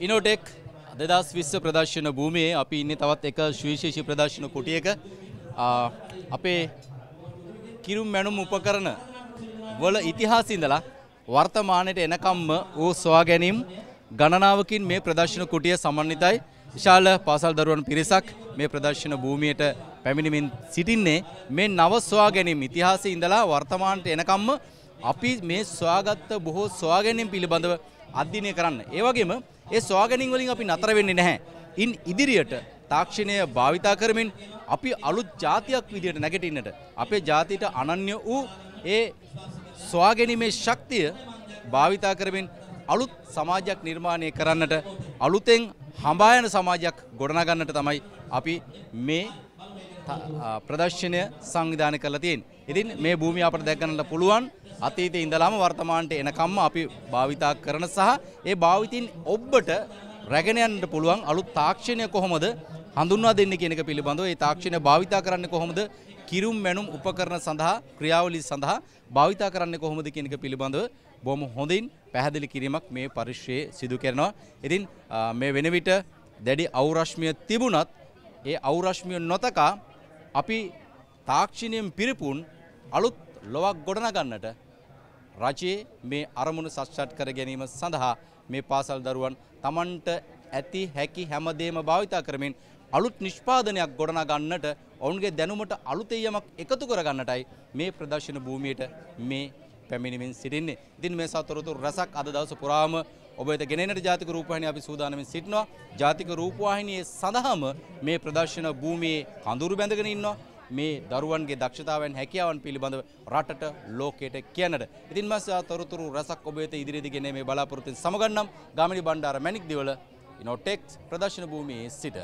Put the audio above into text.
ඉනෝටෙක් දෙදස් විස්ස ප්‍රදර්ශන භූමියේ අපි ඉන්න තවත් එක ශවිශේෂි ප්‍රදර්ශන කොටියක ආ, අපේ කිරුම් මැනුම් උපකරන වල ඉතිහාසින්දලා වර්තමානයට එනකම්ම වූ ස්වා ගැනීම් ගණනාවකින් මේ ප්‍රදර්ශන කුටිය සමන්විතයි විශාල පාසල් දරුවන් පිරිසක් මේ ප්‍රදර්ශන භූමියට පැමිණිමින් සිටින්නේ. මේ නව ස්වා ගැනීම් ඉතිහාසයේ ඉඳලා වර්තමානයට එනකම්ම අපි මේ ස්වාගත්ත බොහෝ ස්වා ගැනීම් පිළිබඳව අධ්‍යයනය කරන්න. ඒ වගේම ඒ ස්වා ගැනීම් වලින් අපි නතර වෙන්නේ නැහැ. ඉන් ඉදිරියට තාක්ෂණය භාවිතා කරමින් අපි අලුත් ජාතියක් විදියට නැගිටින්නට අපේ ජාතියට අනන්‍ය වූ ඒ ස්වාගැනීමේ ශක්තිය භාවිතා කරමින් අලුත් සමාජයක් නිර්මාණය කරන්නට අලුතෙන් හඹායන සමාජයක් ගොඩනගන්නට තමයි අපි මේ ත- ආ, ප්‍රදර්ශනය සංවිධානය කරලා තියෙන්නේ. ඉතින් මේ භූමිය අපට දැක ගන්නට පුළුවන් අතීතයේ ඉඳලාම වර්තමානට එනකම්ම අපි භාවිතා කරන සහ ඒ භාවිතින් ඔබට රැගෙන යන්නට පුළුවන් අලුත් තාක්ෂණය කොහොමද හඳුන්වා දෙන්නේ කියන එක පිළිබඳව ඒ තාක්ෂණය භාවිතා කරන්නේ කොහොමද කිරුම් මැනුම් උපකරණ සඳහා ක්‍රියාවලිය සඳහා භාවිතා කරන්නේ කොහොමද කියන එක පිළිබඳව බොහොම හොඳින් පැහැදිලි කිරීමක් මේ පරිශ්‍රයේ සිදු කරනවා. ඉතින් ආ, මේ වෙන විට දැඩි අවුරශ්මිය තිබුණත් ඒ අවුරශ්මිය නොතකා අපි තාක්ෂණයෙන් පිරිපුන් අලුත් ලොවක් ගොඩනගන්නට රජයේ මේ අරමුණු සශ්චත් කර ගැනීම සඳහා මේ පාසල් දරුවන් තමන්ට ඇති හැකි හැමදේම භාවිතා කරමින් අලුත් නිෂ්පාදනයක් ගොඩනගන්නට ඔවුන්ගේ දැනුමට අලුතේ යමක් එකතු කරගන්නටයි මේ ප්‍රදර්ශන භූමියට මේ පැමිණිමින් සිටින්නේ. ඉතින් මේ සතරතුරු රසක් අද දවස පුරාම ඔබ වෙත ගෙනෙන්නට ජාතික රූපවාහිනිය අපි සූදානමින් සිටිනවා. ජාතික රූපවාහිනියේ සඳහාම මේ ප්‍රදර්ශන භූමියේ කඳුරු බැඳගෙන ඉන්නවා. මේ දරුවන්ගේ දක්ෂතාවන් හැකියාවන් පිළිබඳව රටට ලෝකයට කියන්නට. ඉතින් මස් තොරතුරු රසක් ඔබ වෙත ඉදිරියේදී ගෙන මේ බලාපොරොත්තුෙන් සමගන්නම් ගාමිණී බණ්ඩාර මැණික් දිවල ඉනෝටෙක්ස් ප්‍රදර්ශන භූමියේ සිට